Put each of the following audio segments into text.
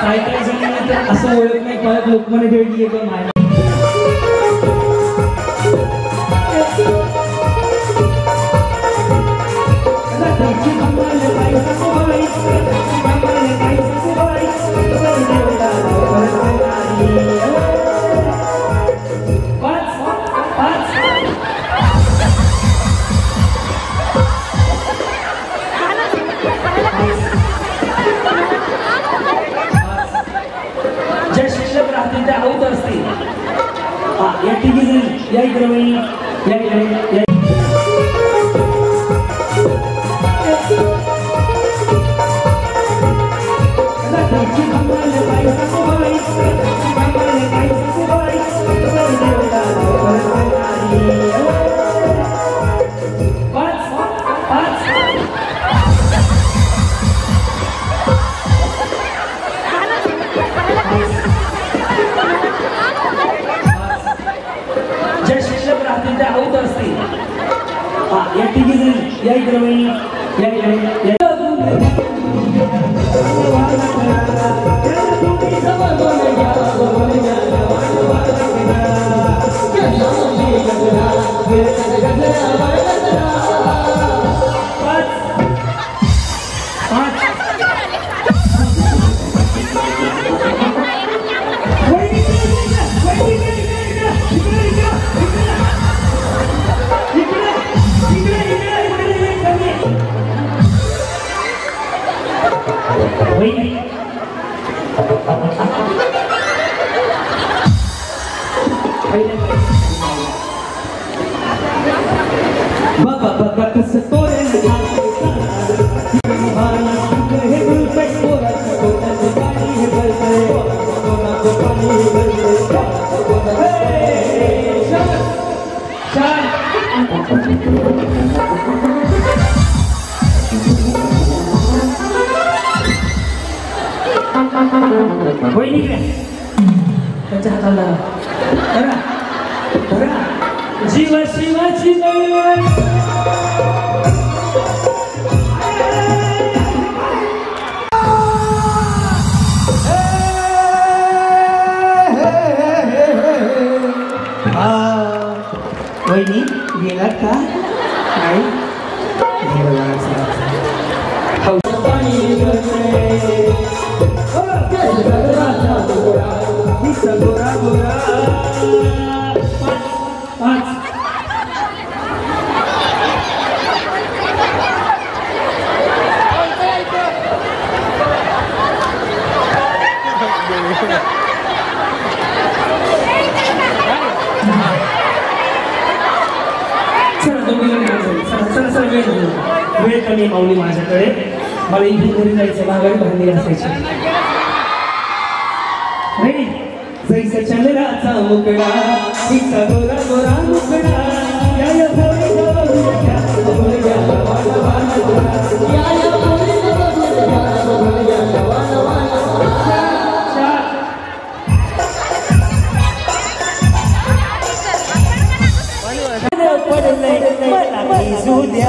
काही काही जण तर असं ओळख नाही परत लोकमान्य टिळक गेलो नाही या तिघी जणी या इकडे वहिनी या इकडे. शिवाची नळ वहिनी गेलात का? नाही? माऊली माझ्याकडे मला इथून घरी जायचं माघारी भांडी असायची नाही जैसा चंद्राचा मुकडा गोरा गोरा मुकडा या या भोरी भोरी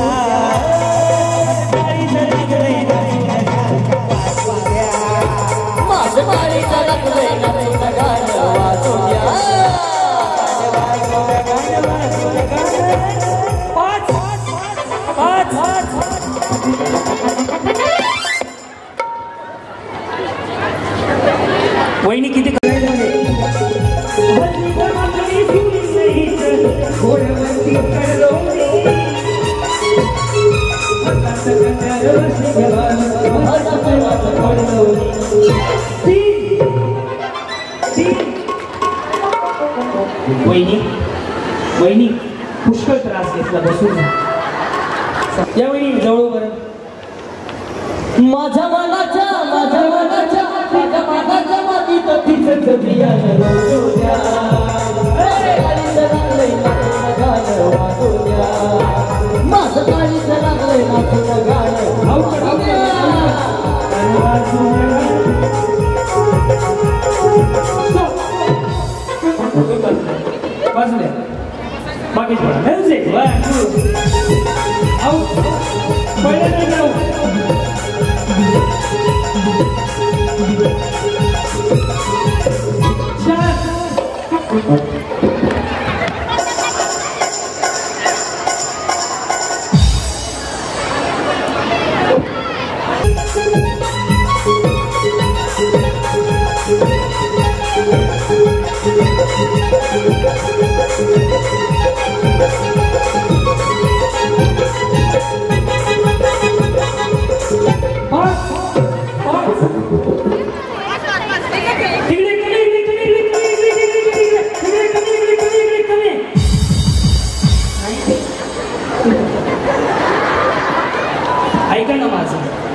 वहिनी किती वहिनी वहिनी पुष्कळ त्रास घेतला बसून. या वहिनी जवळ बरं माझ्या मनाच्या माझ्या मनाच्या माझ्या मनाच्या मातीत तिचं ऐका ना माझं.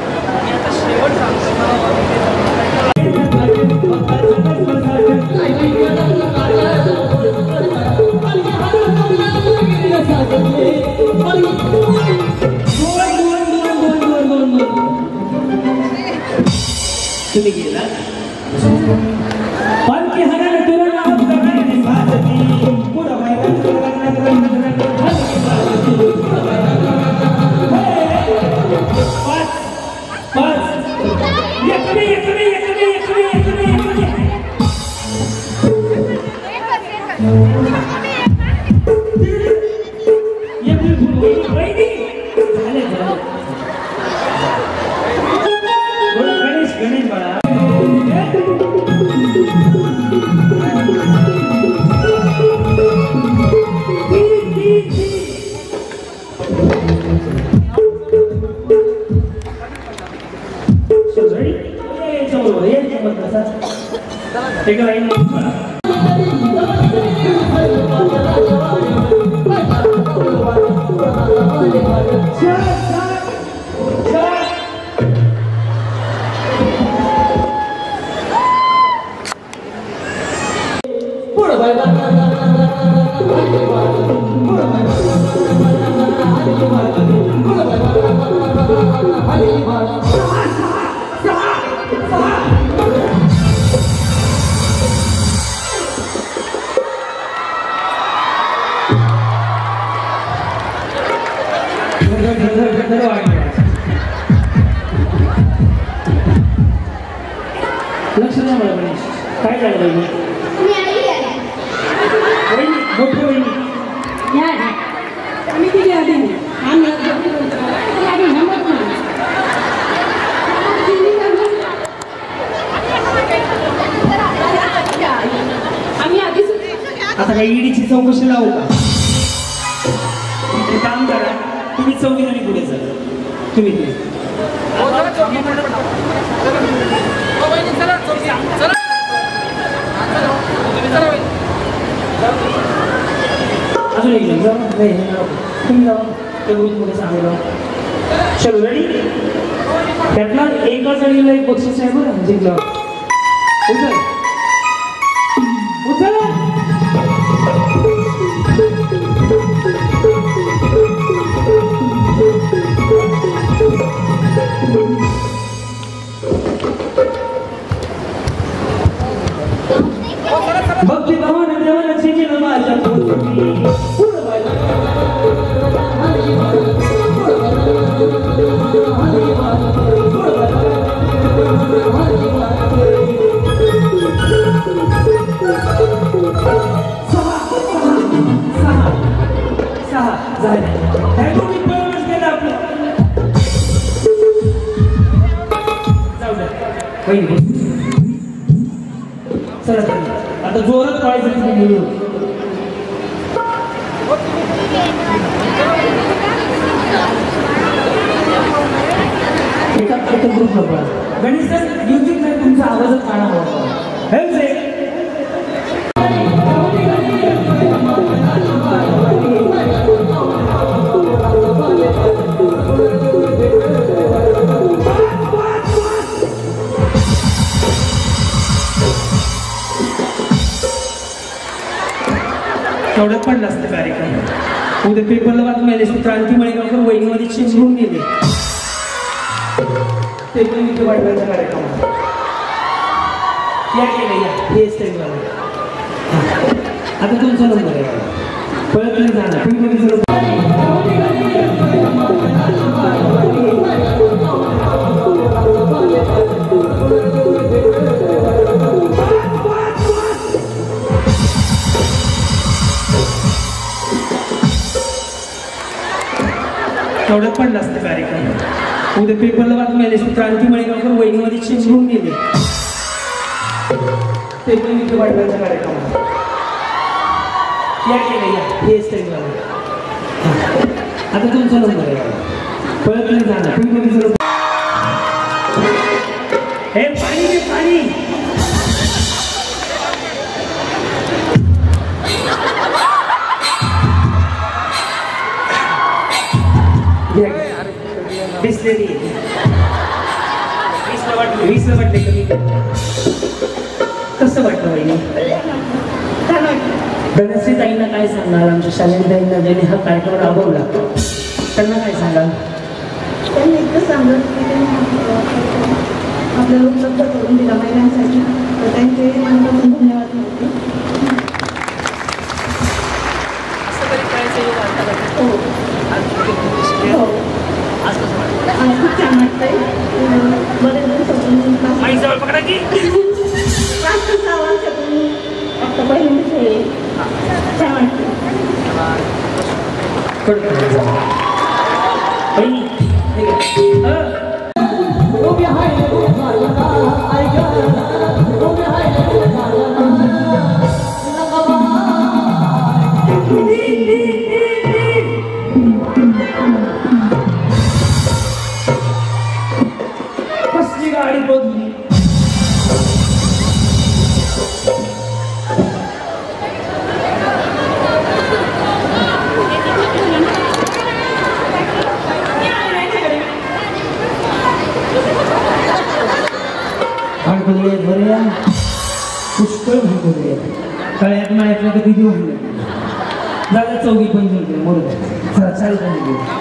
लक्ष द्या मला काय झालं वहिनी मी मोठी या आम्ही तिघे आधी आम्ही आधीच आता काही ईडीची चौकशी लावू का काम करा तुम्ही चौघी जणी पुढे चला तुम्ही अजून एक जण जाऊ. नाही तुम्ही जाऊ. ते पुढे सांगू चलो रेडी त्यातला एका जणीला एक बक्षीस आहे बरं जिंकलं. भक्ती भवन देवाची जिन माझ्या पोटी. पुढं चला आता जोरात पाहिजे तुम्ही मिळून एका एका ग्रुपला पळा. गणेश सर म्युझिक नाही तुमचा आवाजच काढा. हेल्प तेवढ्यात पडला असतं कार्यक्रम. उद्या पेपरला बातमी आली असती क्रांती मळेगावकर वहिनीमध्ये चिंबरून गेले. ते पण इथे वाटवायचा कार्यक्रम. या केलं या हे स्टेज आता तुमचा नंबर आहे. पळत जाणार तुम्ही कधी जर तेवढ्यात पडला असतं कार्यक्रम. उद्या पेपरला बातमी आली क्रांती मळेगावकर वहिनीमध्ये चिंबरून गेले. ते पण इथे वाटवायचा कार्यक्रमात. या केलं या. हे स्टेज आता तुमचा नंबर आहे. पळत नाही जाणार. तुम्ही कधी हे पाणी बिसलेरी वीसला वाटले वीसला वाटले कमी कसं वाटतं वहिनी वाटलं? धनश्री ताईंना काय सांगाल आमच्या शालेय ताईंना ज्यांनी हा कार्यक्रम राबवला त्यांना काय सांगाल? त्यांनी इतकं सांगत की त्यांनी आपल्याला उपलब्ध करून दिला महिलांसाठी. तर त्यांचे मनापासून धन्यवाद मानते हो हो. Aizal pakai lagi. Rasa salah sebelum apa boleh saya. Thank you. माळ्यातलं तर किती भांडवले झालं चौघी पण जिंकले मोर चला चाल पण